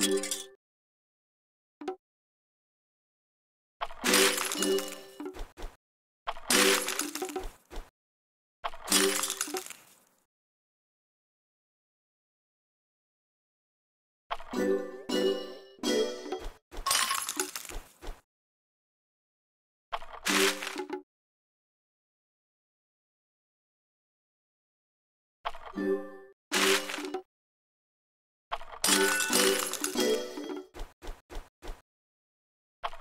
you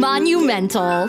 Monumental.